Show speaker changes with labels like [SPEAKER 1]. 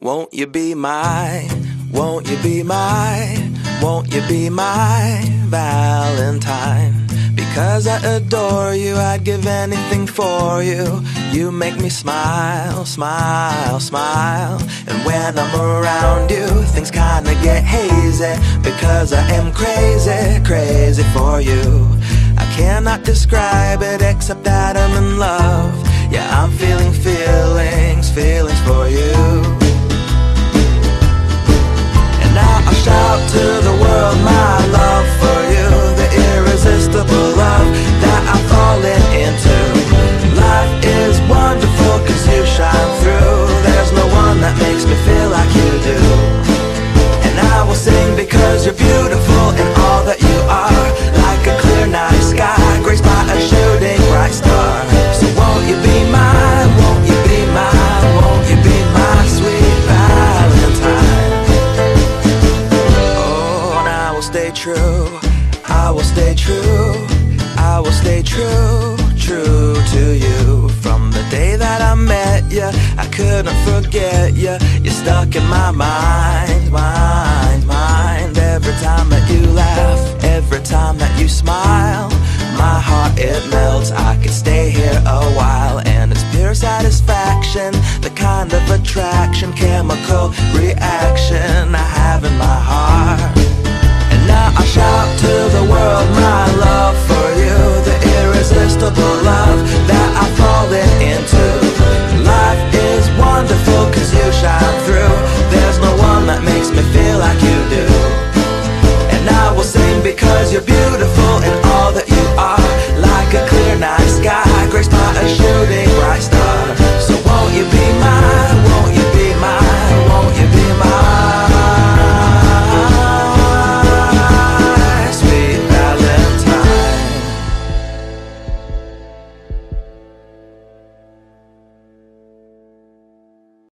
[SPEAKER 1] Won't you be my, won't you be my, won't you be my Valentine? Because I adore you, I'd give anything for you. You make me smile, smile, smile. And when I'm around you, things kinda get hazy. Because I am crazy, crazy for you. I cannot describe it except that I'm in love. Yeah, I'm feeling feelings, stay true. I will stay true. I will stay true, true to you. From the day that I met you, I couldn't forget you. You're stuck in my mind, mind, mind. Every time that you laugh, every time that you smile, my heart it melts. I could stay here a while, and it's pure satisfaction. The kind of attraction, chemical reaction I have in my heart. you're beautiful in all that you are Like a clear night sky, graced by a shooting